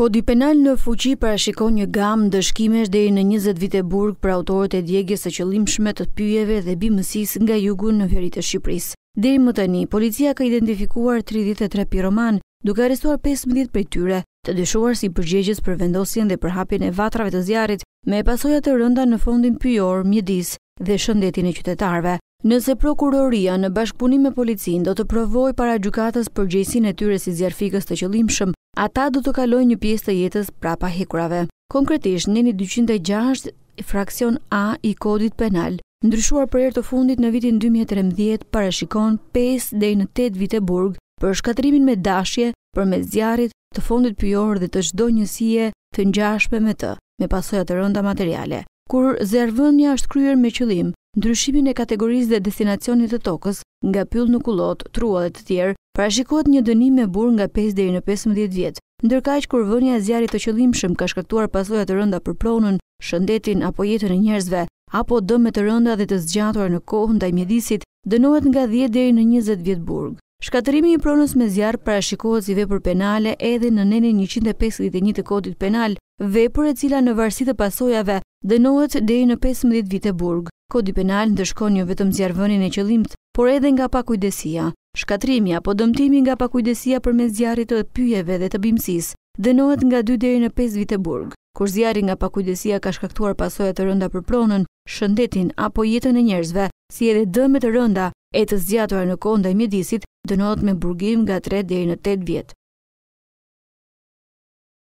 Kodi Penal në fuqi parashikon një gamë ndëshkimesh deri në njëzet vite burg për autorët e djegjes së qëllimshme të pyjeve dhe bimësisë nga jugu në veri të Shqipërisë. Deri më tani, policia ka identifikuar tridhjetë e tre piromanë, duke arrestuar pesëmbëdhjetë prej tyre, të dyshuar si përgjegjës për vendosjen dhe përhapjen e vatrave të zjarrit me pasoja të rënda në fondin pyjor, mjedis. dhe shëndetin e qytetarëve. Nëse Prokuroria në bashkëpunim me Policinë do të provojë para gjykatës përgjegjësinë e tyre si zjarrfikës të qëllimshëm, ata do të kalojnë një pjesë të jetës prapa hekurave. Konkretisht, neni dyqind e gjashtë, fraksion A i Kodit Penal, ndryshuar për herë të fundit në vitin dy mijë e trembëdhjetë, parashikon pesë deri në tetë vite burg për shkatërrimin me dashje përmes zjarrit të fondit pyjor dhe të çdo njësie të ngjashme me të, me pasoja të rënda materiale. Kur zjarrvënia është kryer me qëllim, ndryshimin e kategorisë dhe destinacionit të tokës, nga pyll në kullotë, truall e të tjerë, parashikohet një dënim me burg nga pesë deri në pesëmbëdhjetë vjet. Ndërkaq, kur vënia e zjarrit të qëllimshëm ka shkaktuar pasoja të rënda për pronën, shëndetin apo jetën e njerëzve, apo dëme të rënda dhe të zgjatura në kohë ndaj mjedisit, dënohet nga dhjetë deri në njëzet vjet burg. Shkatërrimi i pronës me zjarr parashikohet si vepër penale edhe në nenin njëqind e pesëdhjetë e një të Kodit Penal, vepër e cila në varësi të pasojave dënohet deri në pesëmbëdhjetë vite burg. Kodi Penal ndëshkon jo vetëm zjarrvënien e qëllimtë, por edhe nga pakujdesia. Shkatërrimi apo dëmtimi nga pakujdesia përmes zjarrit të pyjeve dhe të bimësisë, dënohet nga dy deri në pesë vite burg. Kur zjarri nga pakujdesia ka shkaktuar pasoja të rënda për pronën, shëndetin apo jetën e njerëzve, si edhe dëme të rënda e të zgjatura në kohë ndaj mjedisit, dënohet me burgim nga tre deri në tetë vjet.